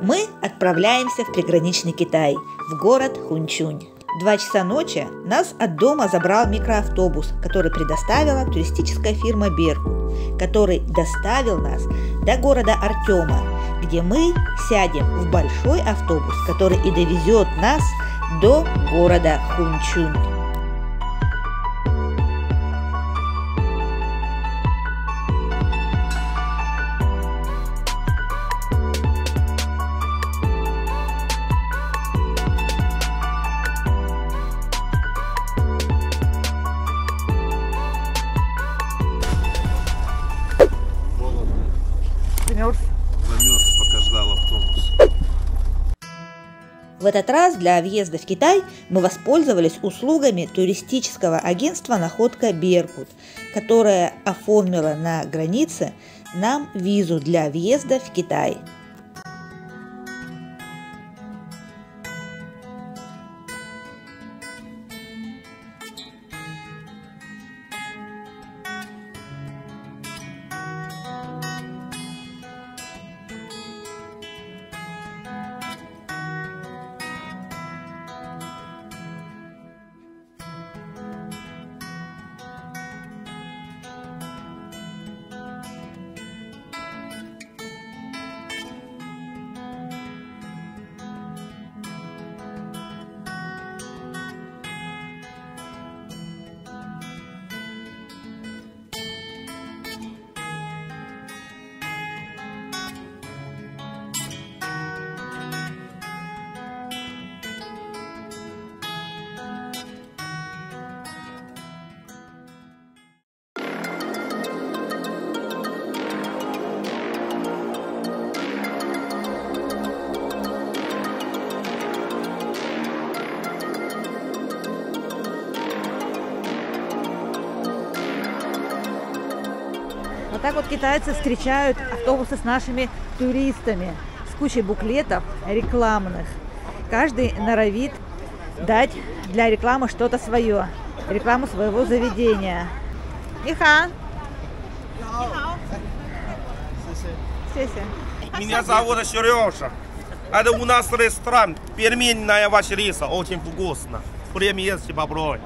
Мы отправляемся в приграничный Китай, в город Хунчунь. Два часа ночи нас от дома забрал микроавтобус, который предоставила туристическая фирма Берку, который доставил нас до города Артема, где мы сядем в большой автобус, который и довезет нас до города Хунчунь. Замерз. Замерз, пока ждал автобус. В этот раз для въезда в Китай мы воспользовались услугами туристического агентства «Находка Беркут», которое оформило на границе нам визу для въезда в Китай. Так вот китайцы встречают автобусы с нашими туристами. С кучей буклетов рекламных. Каждый норовит дать для рекламы что-то свое. Рекламу своего заведения. Иха. Меня зовут Сережа. Это у нас ресторан. Пельменная ваша риса. Очень вкусно. Примерьте попробуй.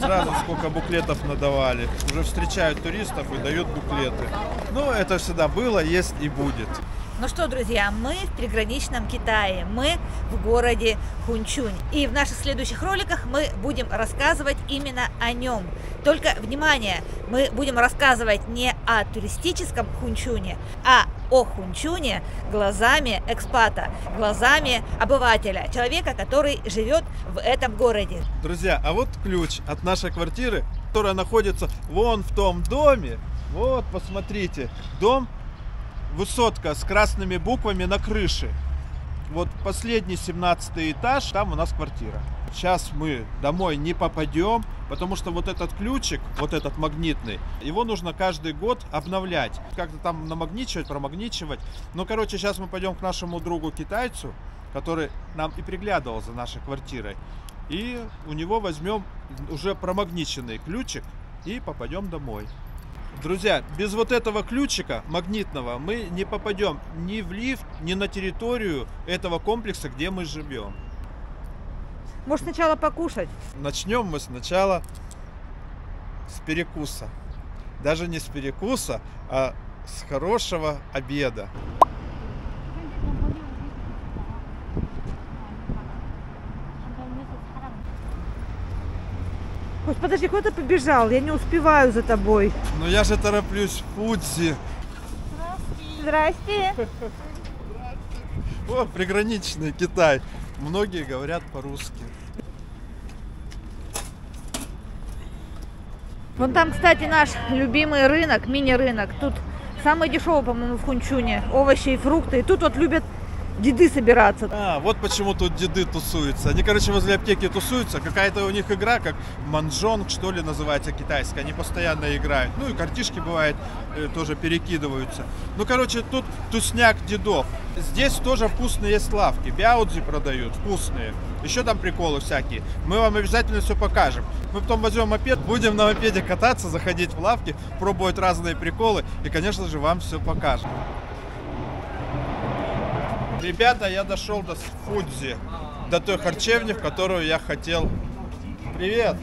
Сразу сколько буклетов надавали. Уже встречают туристов и дают буклеты. Ну, это всегда было, есть и будет. Ну что, друзья, мы в приграничном Китае, мы в городе Хунчунь. И в наших следующих роликах мы будем рассказывать именно о нем. Только, внимание, мы будем рассказывать не о туристическом Хунчуне, а о Хунчуне глазами экспата, глазами обывателя, человека, который живет в этом городе. Друзья, а вот ключ от нашей квартиры, которая находится вон в том доме. Вот, посмотрите, дом высотка с красными буквами на крыше. Вот последний 17 этаж, там у нас квартира. Сейчас мы домой не попадем, потому что вот этот ключик, вот этот магнитный, его нужно каждый год обновлять. Как-то там намагничивать, промагничивать. Ну, короче, сейчас мы пойдем к нашему другу китайцу, который нам и приглядывал за нашей квартирой. И у него возьмем уже промагниченный ключик и попадем домой. Друзья, без вот этого ключика магнитного мы не попадем ни в лифт, ни на территорию этого комплекса, где мы живем. Может сначала покушать? Начнем мы сначала с перекуса. Даже не с перекуса, а с хорошего обеда. Ой, подожди, куда ты побежал? Я не успеваю за тобой. Но я же тороплюсь, Фудзи. Здрасте. О, приграничный Китай. Многие говорят по-русски. Вон там, кстати, наш любимый рынок, мини-рынок. Тут самый дешевый, по-моему, в Хунчуне. Овощи и фрукты. И тут вот любят деды собираться. А, вот почему тут деды тусуются. Они, короче, возле аптеки тусуются. Какая-то у них игра, как манжонг, что ли, называется китайская. Они постоянно играют. Ну и картишки, бывает, э, тоже перекидываются. Ну, короче, тут тусняк дедов. Здесь тоже вкусные есть лавки. Бяудзи продают, вкусные. Еще там приколы всякие. Мы вам обязательно все покажем. Мы потом возьмем мопед, будем на мопеде кататься, заходить в лавки, пробовать разные приколы. И, конечно же, вам все покажем. Ребята, я дошел до Фудзи, до той харчевни, в которую я хотел... Привет!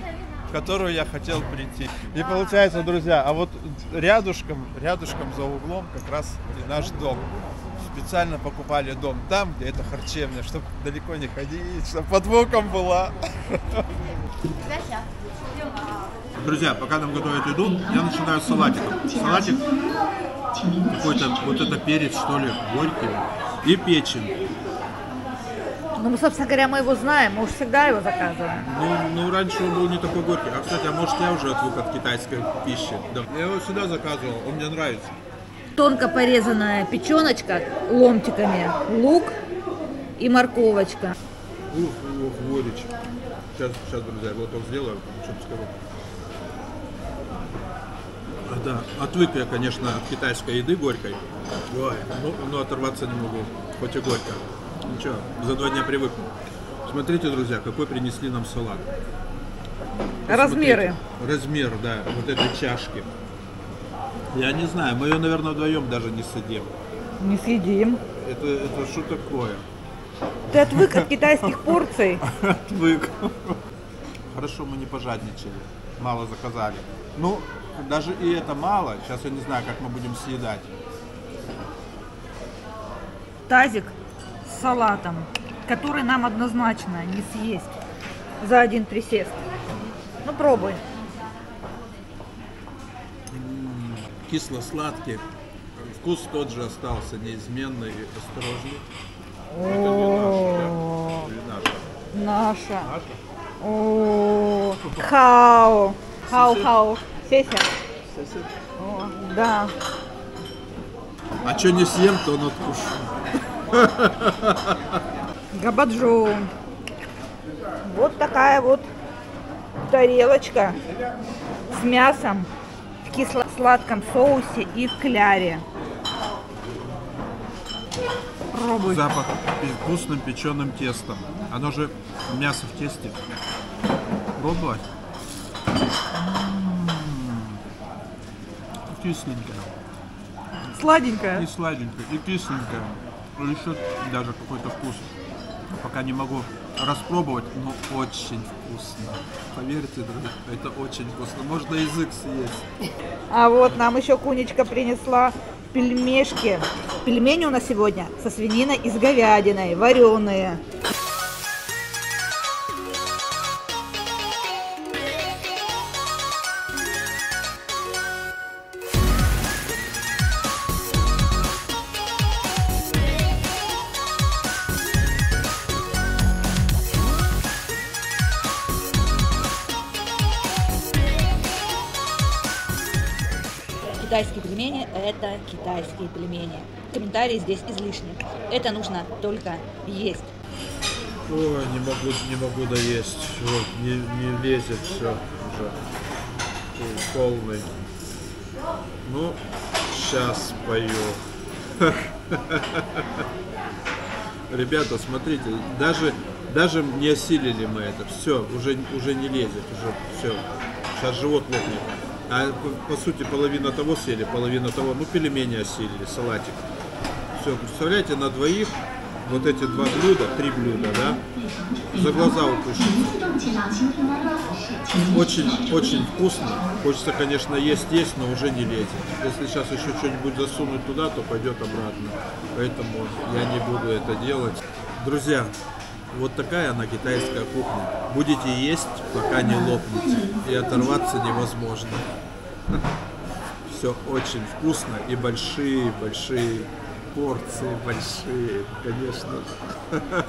В которую я хотел прийти. И получается, друзья, а вот рядышком, рядышком за углом как раз и наш дом. Специально покупали дом там, где это харчевня, чтобы далеко не ходить, чтобы под боком была. Друзья, пока нам готовят еду, я начинаю с салатиком. Салатик какой-то, вот это перец, что ли, горький. И печень. Ну, мы, собственно говоря, мы его знаем, мы уж всегда его заказываем. Ну, ну, раньше он был не такой горький. А, кстати, а может я уже отвык от китайской пищи. Да. Я его всегда заказывал, он мне нравится. Тонко порезанная печеночка ломтиками, лук и морковочка. Ух, ух, горечь. Сейчас, сейчас, друзья, я глоток сделаю, что-то скажу. Да, отвык я, конечно, от китайской еды горькой. Ой, ну, но оторваться не могу, хоть и горько. Ничего, за два дня привыкну. Смотрите, друзья, какой принесли нам салат. Размеры. Посмотрите, Размер, да, вот этой чашки. Я не знаю, мы ее, наверное, вдвоем даже не сидим. Не съедим. Это, это что такое? Ты отвык от китайских порций. Отвык. Хорошо, мы не пожадничали. Мало заказали. Ну, даже и это мало. Сейчас я не знаю, как мы будем съедать. Тазик с салатом, который нам однозначно не съесть за один присест. Ну, пробуй. Кисло-сладкий. Вкус тот же остался, неизменный и осторожный. О, наша? наша. Наша? О, хау. Хау, Сеся. О, да. А что не съем, то он откушу. Габаджо. Вот такая вот тарелочка с мясом в кисло-сладком соусе и в кляре. Пробуй. Запах вкусным печеным тестом. Оно же мясо в тесте. Пробовать? М. Кисленькое. Сладенькая. И сладенькое, и кисленькое. И еще даже какой-то вкус. Пока не могу распробовать, но очень вкусно. Поверьте, друзья, это очень вкусно. Можно язык съесть. А вот нам еще Кунечка принесла пельмешки. Пельмени у нас сегодня со свининой и с говядиной, вареные. Китайские пельмени. Комментарии здесь излишни. Это нужно только есть. Ой, не могу, не могу доесть. Вот, не, не лезет все уже. Полный. Ну, сейчас пою. Ребята, смотрите, даже, даже не осилили мы это. Все, уже, уже не лезет, уже все. Сейчас живот лопнет. А по, сути половина того съели, половина того, ну пельмени осилили, салатик. Все, представляете, на двоих вот эти два блюда, три блюда, да, за глаза укушать. Очень, очень вкусно. Хочется, конечно, есть, есть, но уже не лезет. Если сейчас еще что-нибудь засунуть туда, то пойдет обратно. Поэтому я не буду это делать. Друзья, вот такая она китайская кухня. Будете есть, пока не лопнете. И оторваться невозможно. Все очень вкусно и большие, большие порции, большие, конечно.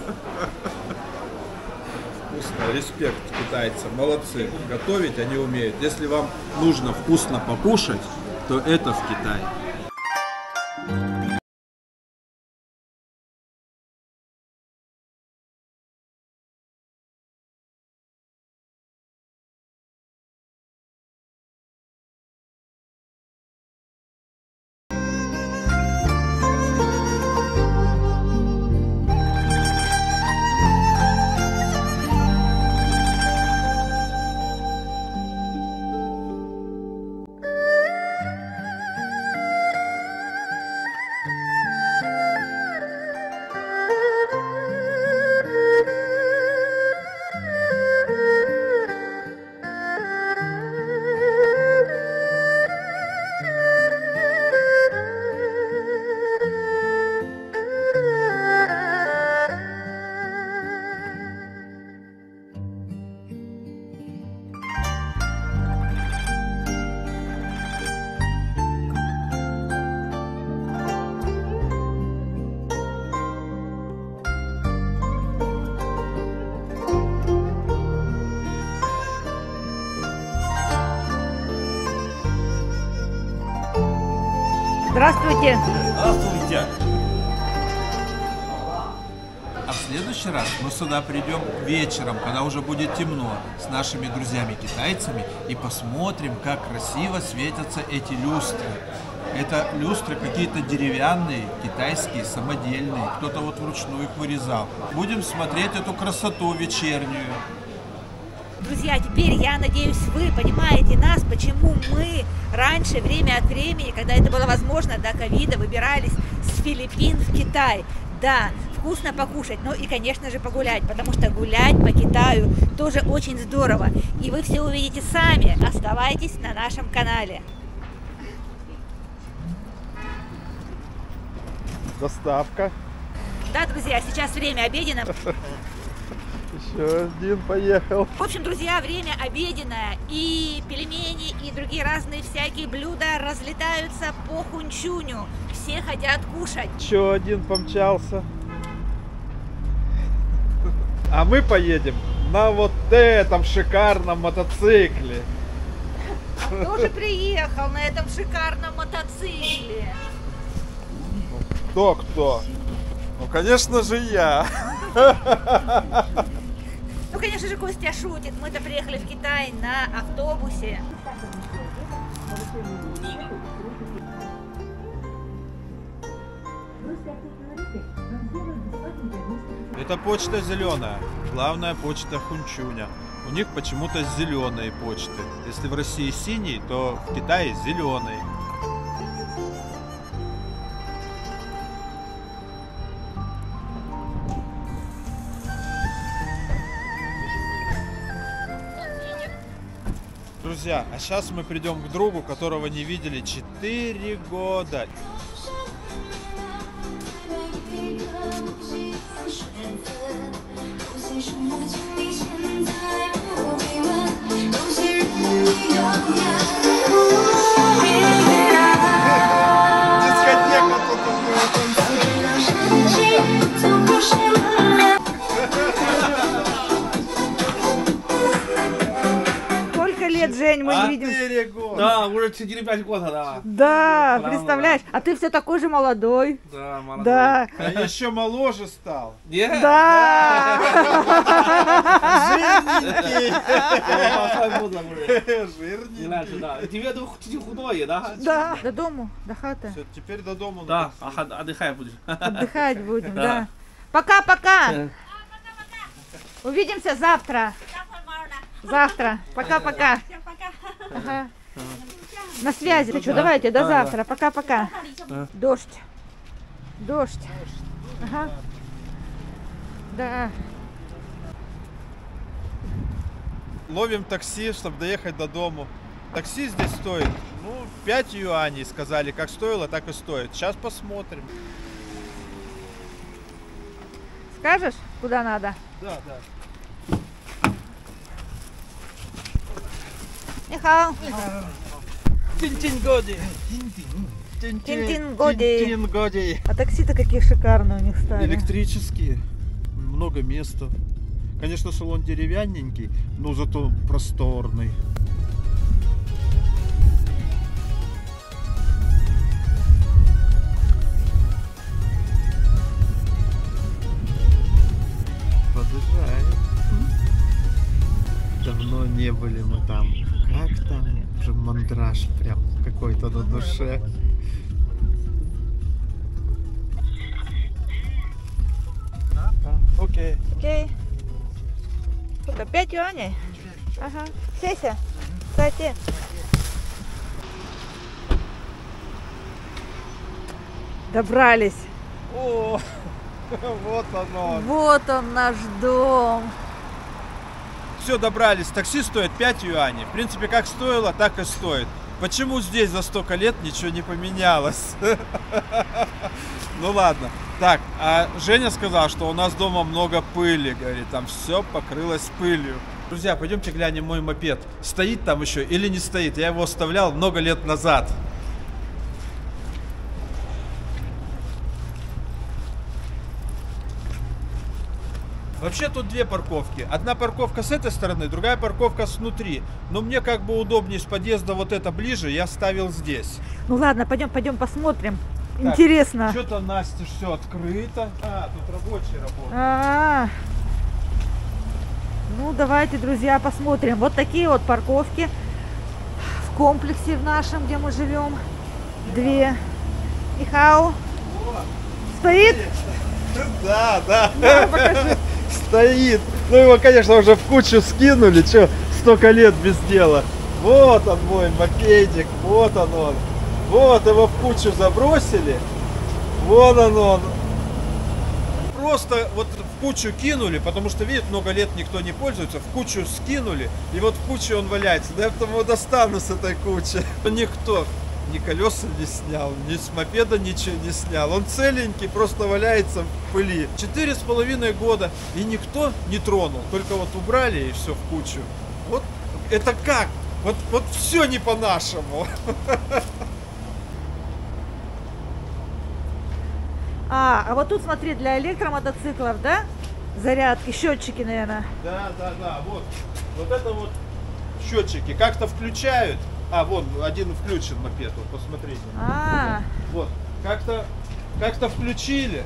Вкусно, респект китайцам, молодцы. Готовить они умеют. Если вам нужно вкусно покушать, то это в Китае. Здравствуйте. Здравствуйте. А в следующий раз мы сюда придем вечером, когда уже будет темно, с нашими друзьями-китайцами и посмотрим, как красиво светятся эти люстры. Это люстры какие-то деревянные, китайские, самодельные. Кто-то вот вручную их вырезал. Будем смотреть эту красоту вечернюю. Друзья, теперь я надеюсь, вы понимаете нас, почему мы раньше, время от времени, когда это было возможно, до ковида, выбирались с Филиппин в Китай. Да, вкусно покушать, ну и, конечно же, погулять, потому что гулять по Китаю тоже очень здорово. И вы все увидите сами. Оставайтесь на нашем канале. Доставка. Да, друзья, сейчас время обеденное. Еще один поехал. В общем, друзья, время обеденное, и пельмени, и другие разные всякие блюда разлетаются по хунчуню. Все хотят кушать. Еще один помчался. А мы поедем на вот этом шикарном мотоцикле. Кто же приехал на этом шикарном мотоцикле? Кто кто? Ну, конечно же, я. Конечно же, Костя шутит. Мы-то приехали в Китай на автобусе. Это почта зеленая. Главная почта Хунчуня. У них почему-то зеленые почты. Если в России синий, то в Китае зеленый. Друзья, а сейчас мы придем к другу, которого не видели 4 года. Дискотека мы не видим? 4 года. Да, уже 4-5 года, да. Да, Браво. представляешь? А ты все такой же молодой. Да, молодой. Да. А еще моложе стал. Нет? Да. Жирненький. Я Жирненький. да. Тебе чуть худое, да? Да. До дому, до хаты. Все, теперь до дома. Да, отдыхай будешь. Отдыхать будем, Да. да. Пока-пока. Увидимся завтра. Завтра. Пока-пока. Ага. На связи. Ну что, давайте, до завтра. Пока-пока. Дождь. Дождь. Ага. Да. Ловим такси, чтобы доехать до дому. Такси здесь стоит, ну, 5 юаней, сказали. Как стоило, так и стоит. Сейчас посмотрим. Скажешь, куда надо? Да, да. Нихао. Тинтин-годи. Тинтин-годи. Тинтин-годи. А такси-то какие шикарные у них стали. Электрические. Много места. Конечно, салон деревянненький, но зато просторный. Подъезжаем. Давно не были мы там. Как там? Уже мандраж прям какой-то на душе. Окей. Окей. Сколько? 5 юаней? Ага. Сеся. Кстати. Добрались. О, вот оно. Вот он наш дом. Все, добрались. Такси стоит 5 юаней. В принципе, как стоило, так и стоит. Почему здесь за столько лет ничего не поменялось? Ну ладно. Так, а Женя сказал, что у нас дома много пыли, говорит, там все покрылось пылью. Друзья, пойдемте глянем мой мопед. Стоит там еще или не стоит? Я его оставлял много лет назад. Вообще тут две парковки. Одна парковка с этой стороны, другая парковка снутри. Но мне как бы удобнее с подъезда вот это ближе, я ставил здесь. Ну ладно, пойдем, пойдем посмотрим. Так, Интересно. Что-то Настя все открыто. А, тут рабочие работают. А, Ну, давайте, друзья, посмотрим. Вот такие вот парковки в комплексе в нашем, где мы живем. Две. Ихау. Стоит? Да, да. Ну, покажи. Стоит. Ну его, конечно, уже в кучу скинули. Че, столько лет без дела. Вот он мой мопедик, вот он он. Вот его в кучу забросили. Вон он он. Просто вот в кучу кинули, потому что, видит, много лет никто не пользуется, в кучу скинули, и вот в куче он валяется. Да я потом его достану с этой кучи. Никто ни колеса не снял, ни с мопеда ничего не снял. Он целенький, просто валяется в пыли. Четыре с половиной года, и никто не тронул. Только вот убрали и все в кучу. Вот это как? Вот, вот все не по-нашему. А, а вот тут, смотри, для электромотоциклов, да? Зарядки, счетчики, наверное. Да, да, да, вот. Вот это вот счетчики как-то включают. А, вон, один включен мопед, вот посмотрите. А, Вот, как-то как-то включили,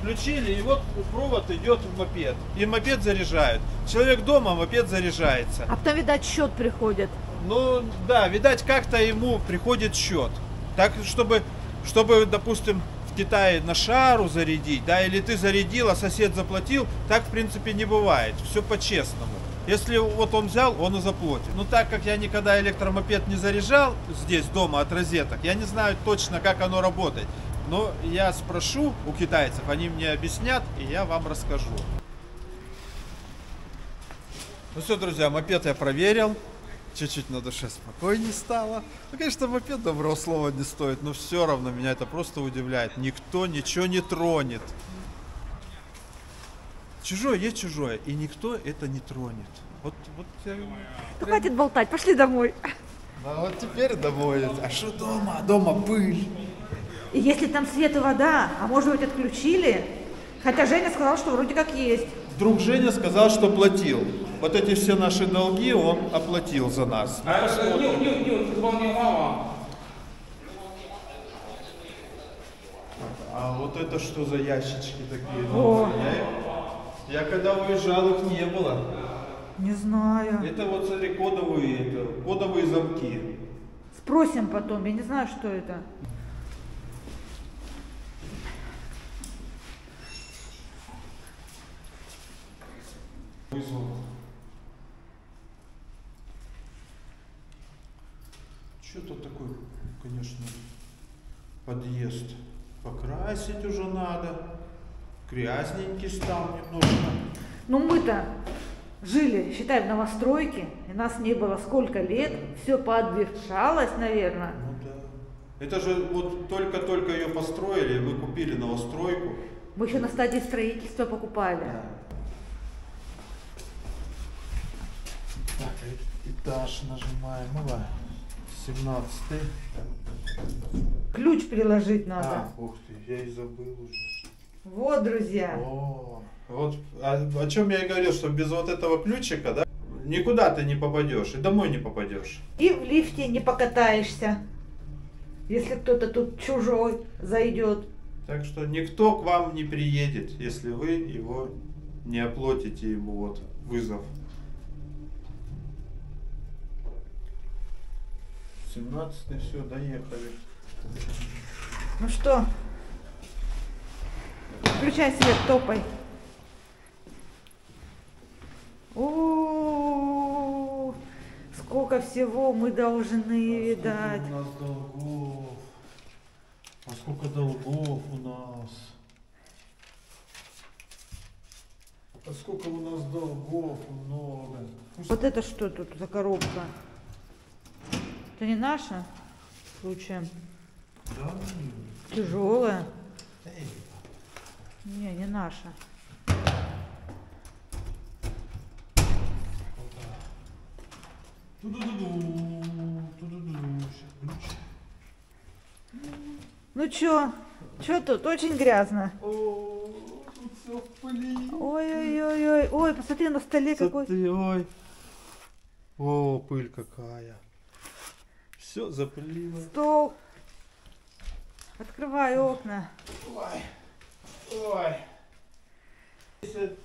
включили, и вот провод идет в мопед. И мопед заряжают. Человек дома, мопед заряжается. а потом, видать, счет приходит. Ну, да, видать, как-то ему приходит счет. Так, чтобы, чтобы, допустим, в Китае на шару зарядить, да, или ты зарядил, а сосед заплатил, так, в принципе, не бывает. Все по-честному. Если вот он взял, он и заплатит. Ну, так как я никогда электромопед не заряжал здесь, дома, от розеток, я не знаю точно, как оно работает. Но я спрошу у китайцев, они мне объяснят, и я вам расскажу. Ну все, друзья, мопед я проверил. Чуть-чуть на душе спокойнее стало. Ну, конечно, мопед доброго слова не стоит, но все равно меня это просто удивляет. Никто ничего не тронет. Чужое есть чужое, и никто это не тронет. Вот, вот я... Ну, хватит болтать, пошли домой. А вот теперь домой. А что дома? Дома пыль. И если там свет и вода, а может быть отключили? Хотя Женя сказал, что вроде как есть. Вдруг Женя сказал, что платил. Вот эти все наши долги он оплатил за нас. А, не, не, не, мама. А вот это что за ящички такие? О. Я я когда уезжал, их не было. Не знаю. Это вот, смотри, кодовые, это, кодовые замки. Спросим потом, я не знаю, что это. Что-то такой, конечно, подъезд. Покрасить уже надо. Грязненький стал немножко. Ну мы-то жили, считай, в новостройке, и нас не было сколько лет, все пообветшалось, наверное. Ну да. Это же вот только-только ее построили, мы купили новостройку. Мы еще на стадии строительства покупали. Так, этаж нажимаем. Давай. 17 Ключ приложить надо. А, ух ты, я и забыл уже. Вот, друзья. О, вот о, о чем я и говорил, что без вот этого ключика, да, никуда ты не попадешь и домой не попадешь. И в лифте не покатаешься, если кто-то тут чужой зайдет. Так что никто к вам не приедет, если вы его не оплатите ему вот вызов. 17 все, доехали. Ну что, включай свет, топай. О, сколько всего мы должны видать. у нас долгов? А сколько долгов у нас? А сколько у нас долгов много? Вот это что тут за коробка? Это не наша? Случаем? Да, Тяжелая? эй, Не, не наша. Ну чё? Чё тут? Очень грязно. О, тут все в пыли. Ой-ой-ой, ой, посмотри на столе какой. Ой. О, пыль какая. Все запылило. Стол. Открывай окна. Ой, ой.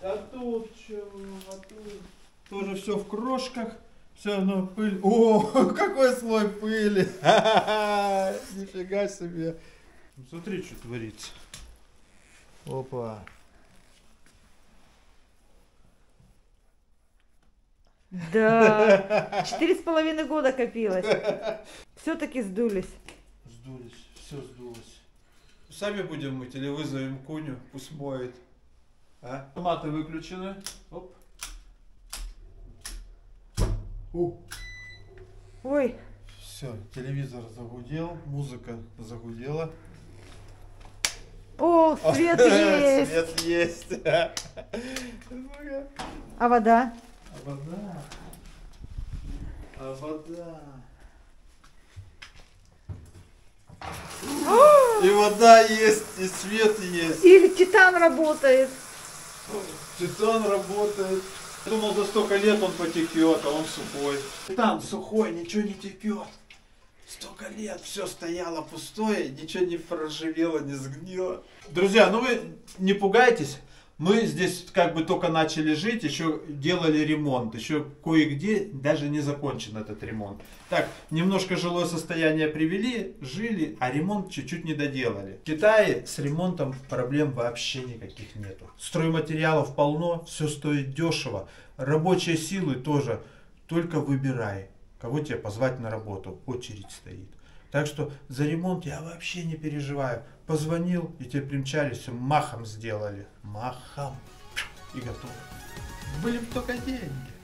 А тут что? А тут тоже все в крошках. Все равно пыль. О, какой слой пыли. Ха-ха-ха, Нифига себе. Ну, Смотри, что творится. Опа. Да. Четыре с половиной года копилось. Все-таки сдулись. Сдулись, все сдулось. Сами будем мыть или вызовем Куню, пусть моет. А? Томаты выключены. Оп. У. Ой, Все, телевизор загудел, музыка загудела. о, свет есть. Свет есть. А вода? А вода. А вода. И вода есть, и свет есть. Или титан работает. Титан работает. Думал, за столько лет он потекет, а он сухой. Титан сухой, ничего не текет. Столько лет все стояло пустое, ничего не проживело, не сгнило. Друзья, ну вы не пугайтесь. Мы здесь как бы только начали жить, еще делали ремонт, еще кое-где даже не закончен этот ремонт. Так, немножко жилое состояние привели, жили, а ремонт чуть-чуть не доделали. В Китае с ремонтом проблем вообще никаких нету. Стройматериалов полно, все стоит дешево, рабочей силы тоже, только выбирай, кого тебе позвать на работу, очередь стоит. Так что за ремонт я вообще не переживаю. Позвонил, и тебе примчались, все махом сделали. Махом. И готово. Были бы только деньги.